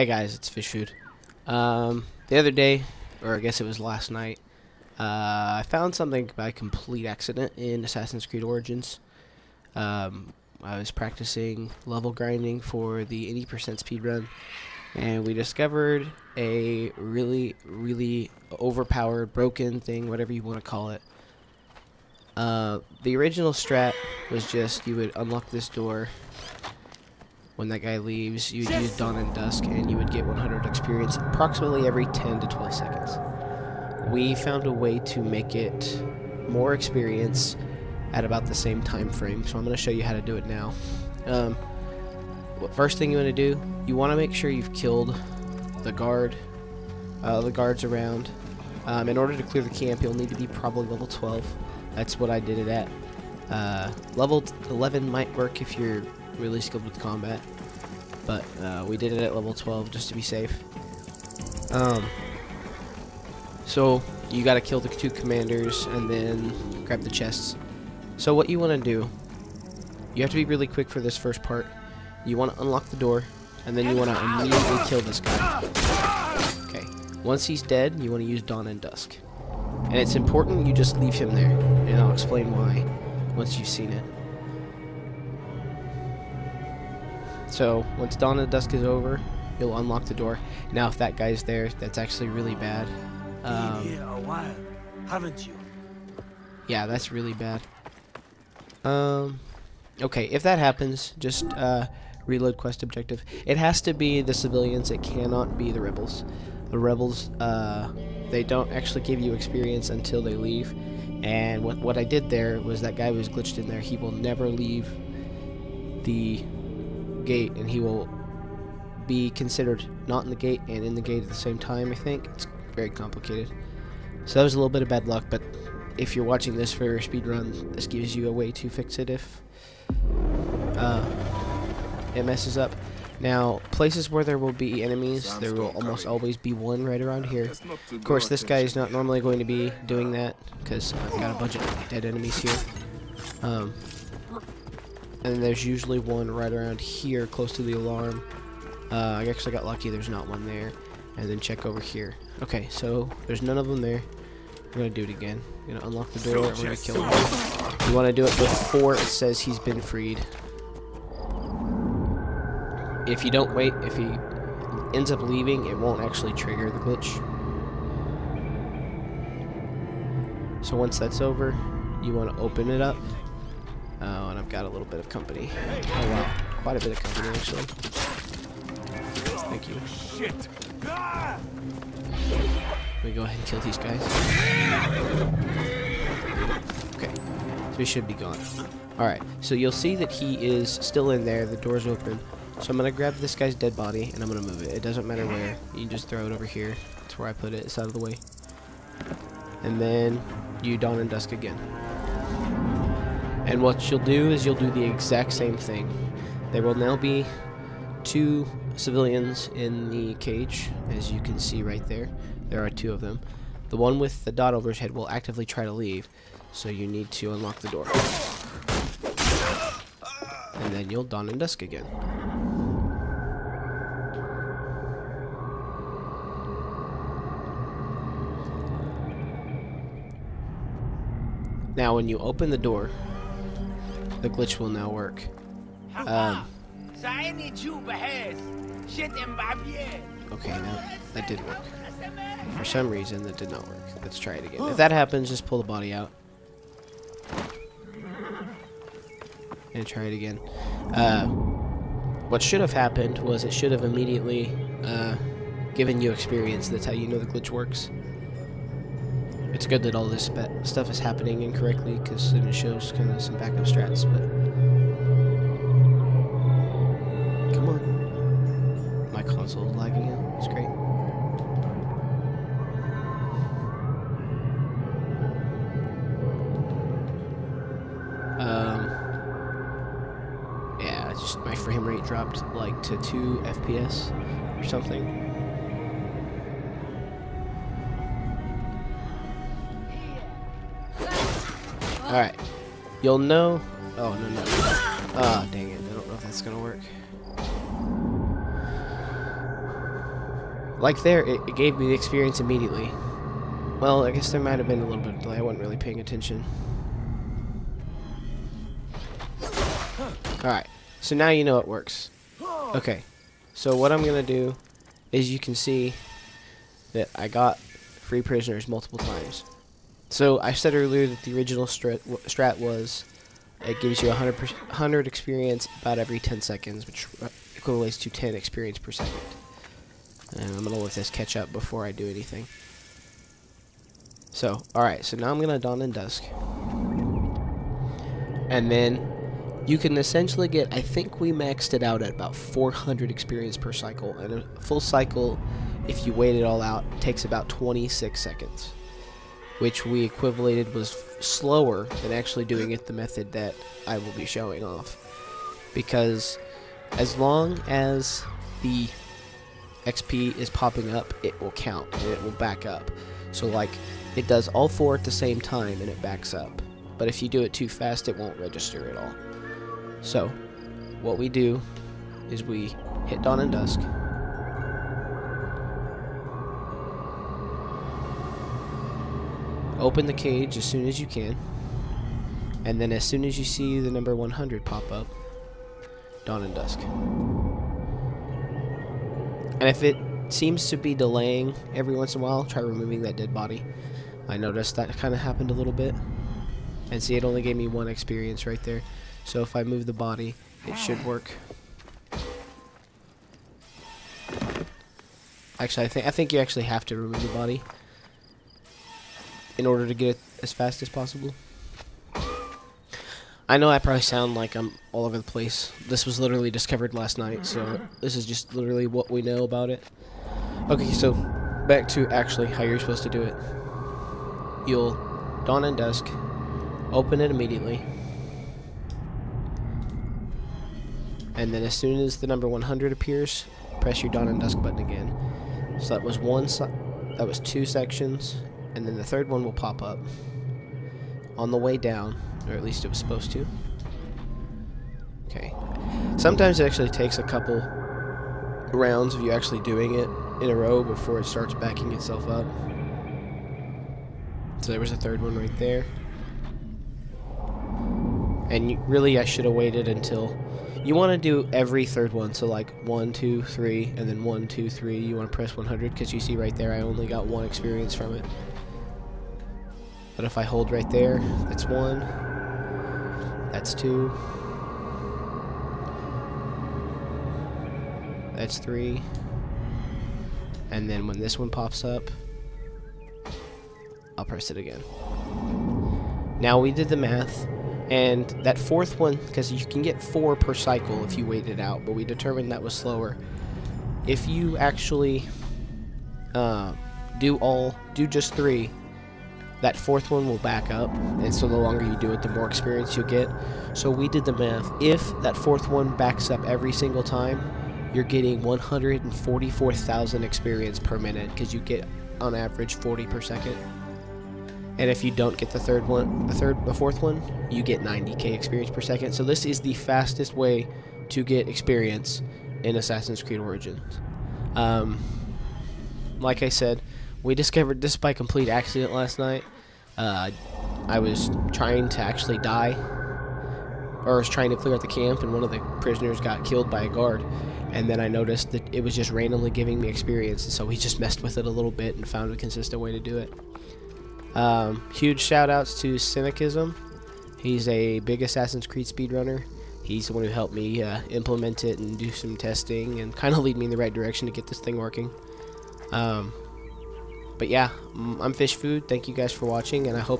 Hey guys, it's Fish Food. Um, the other day, or I guess it was last night, uh, I found something by complete accident in Assassin's Creed Origins. Um, I was practicing level grinding for the 80% speed run, and we discovered a really, really overpowered, broken thing, whatever you want to call it. Uh, the original strat was just you would unlock this door when that guy leaves, you would use Dawn and Dusk, and you would get 100 experience approximately every 10 to 12 seconds. We found a way to make it more experience at about the same time frame, so I'm going to show you how to do it now. Um, first thing you want to do, you want to make sure you've killed the guard, uh, the guards around. Um, in order to clear the camp, you'll need to be probably level 12. That's what I did it at. Uh, level 11 might work if you're really skilled with combat. But uh, we did it at level 12 just to be safe. Um, so you got to kill the two commanders and then grab the chests. So what you want to do, you have to be really quick for this first part. You want to unlock the door, and then you want to immediately kill this guy. Okay. Once he's dead, you want to use Dawn and Dusk. And it's important you just leave him there, and I'll explain why once you've seen it. So once Dawn of Dusk is over, you'll unlock the door. Now, if that guy's there, that's actually really bad. Um, here a while, haven't you? Yeah, that's really bad. Um, okay, if that happens, just uh, reload quest objective. It has to be the civilians. It cannot be the rebels. The rebels, uh, they don't actually give you experience until they leave. And what what I did there was that guy was glitched in there. He will never leave the gate and he will be considered not in the gate and in the gate at the same time, I think. It's very complicated. So that was a little bit of bad luck, but if you're watching this for a speed run, this gives you a way to fix it if uh, it messes up. Now, places where there will be enemies, there will almost always be one right around here. Of course, this guy is not normally going to be doing that, because I've got a bunch of dead enemies here. Um, and there's usually one right around here close to the alarm. Uh, I actually got lucky there's not one there. And then check over here. Okay, so there's none of them there. We're gonna do it again. We're gonna unlock the door we're gonna kill him. You wanna do it before it says he's been freed. If you don't wait, if he ends up leaving, it won't actually trigger the glitch. So once that's over, you want to open it up Oh, and I've got a little bit of company. Oh wow, quite a bit of company actually. Thank you. Shit. Let me go ahead and kill these guys. Okay, so he should be gone. Alright, so you'll see that he is still in there, the door's open. So I'm going to grab this guy's dead body, and I'm going to move it. It doesn't matter where. You can just throw it over here. That's where I put it. It's out of the way. And then you dawn and dusk again. And what you'll do is you'll do the exact same thing. There will now be two civilians in the cage, as you can see right there. There are two of them. The one with the dot over his head will actively try to leave, so you need to unlock the door. And then you'll dawn and dusk again. Now when you open the door, the glitch will now work. Um, okay, now that did work. For some reason, that did not work. Let's try it again. If that happens, just pull the body out. And try it again. Uh, what should have happened was it should have immediately uh, given you experience. That's how you know the glitch works. It's good that all this stuff is happening incorrectly because then it shows kind of some backup strats, but... Come on. My console is lagging out. It's great. Um... Yeah, just my frame rate dropped like to 2 FPS or something. Alright. You'll know... Oh, no, no. Ah, oh, dang it. I don't know if that's gonna work. like there, it, it gave me the experience immediately. Well, I guess there might have been a little bit of delay. I wasn't really paying attention. Alright, so now you know it works. Okay, so what I'm going to do is you can see that I got free prisoners multiple times. So I said earlier that the original strat, strat was it gives you 100, 100 experience about every 10 seconds, which uh, equates to 10 experience per second. And I'm going to let this catch up before I do anything. So, alright, so now I'm going to Dawn and Dusk. And then you can essentially get, I think we maxed it out at about 400 experience per cycle. And a full cycle, if you wait it all out, takes about 26 seconds. Which we equivalated was slower than actually doing it the method that I will be showing off. Because as long as the XP is popping up, it will count and it will back up. So like it does all four at the same time and it backs up. But if you do it too fast, it won't register at all. So what we do is we hit dawn and dusk. Open the cage as soon as you can. And then as soon as you see the number 100 pop up, dawn and dusk. And if it seems to be delaying every once in a while, try removing that dead body. I noticed that kind of happened a little bit. And see, it only gave me one experience right there. So if I move the body, it should work. Actually, I think I think you actually have to remove the body in order to get it as fast as possible. I know I probably sound like I'm all over the place. This was literally discovered last night, so this is just literally what we know about it. Okay, so back to actually how you're supposed to do it. You'll dawn and dusk, open it immediately, and then as soon as the number 100 appears, press your dawn and dusk button again. So that was one, that was two sections, and then the third one will pop up on the way down or at least it was supposed to. Okay. Sometimes it actually takes a couple rounds of you actually doing it in a row before it starts backing itself up. So there was a third one right there. And you, really, I should have waited until... You want to do every third one, so like 1, 2, 3, and then 1, 2, 3. You want to press 100, because you see right there I only got one experience from it. But if I hold right there, that's one. That's two. That's three. And then when this one pops up, I'll press it again. Now we did the math, and that fourth one, because you can get four per cycle if you wait it out, but we determined that was slower. If you actually uh, do all, do just three, that fourth one will back up, and so the longer you do it, the more experience you'll get. So we did the math. If that fourth one backs up every single time, you're getting 144,000 experience per minute because you get on average 40 per second. And if you don't get the third one, the third, the fourth one, you get 90k experience per second. So this is the fastest way to get experience in Assassin's Creed Origins. Um, like I said, we discovered this by complete accident last night. Uh, I was trying to actually die, or I was trying to clear out the camp, and one of the prisoners got killed by a guard. And then I noticed that it was just randomly giving me experience, and so we just messed with it a little bit and found a consistent way to do it. Um, huge shout outs to Cynicism. He's a big Assassin's Creed speedrunner. He's the one who helped me uh, implement it and do some testing and kind of lead me in the right direction to get this thing working. Um, but yeah, I'm Fish Food. Thank you guys for watching, and I hope